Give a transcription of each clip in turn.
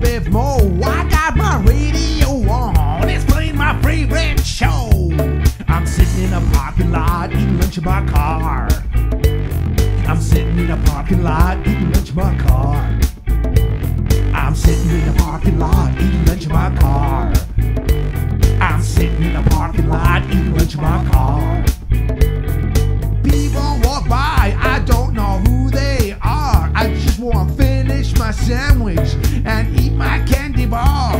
before I got my radio on. It's playing my favorite show. I'm sitting in a parking lot eating lunch in my car. I'm sitting in a parking lot eating lunch in my car. I'm sitting in a parking lot eating lunch in my car. I'm sitting in a parking lot eating lunch in my car. People walk by, I don't know who they are. I just want to finish my sandwich my candy bar.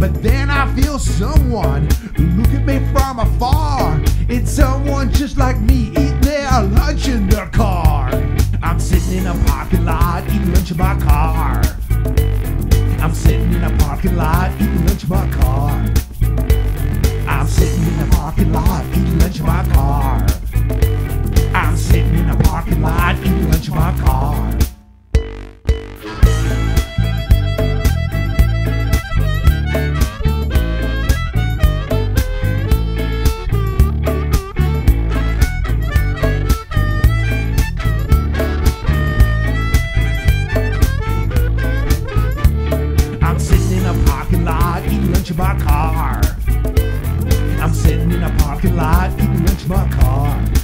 But then I feel someone look at me from afar. It's someone just like me eating their lunch in their car. I'm sitting in a parking lot eating lunch in my car. I'm sitting in a parking lot eating lunch in my car. I'm sitting in a parking lot eating lunch in my car. I'm sitting in a parking lot eating lunch in my car. My car. I'm sitting in a parking lot eating lunch my car.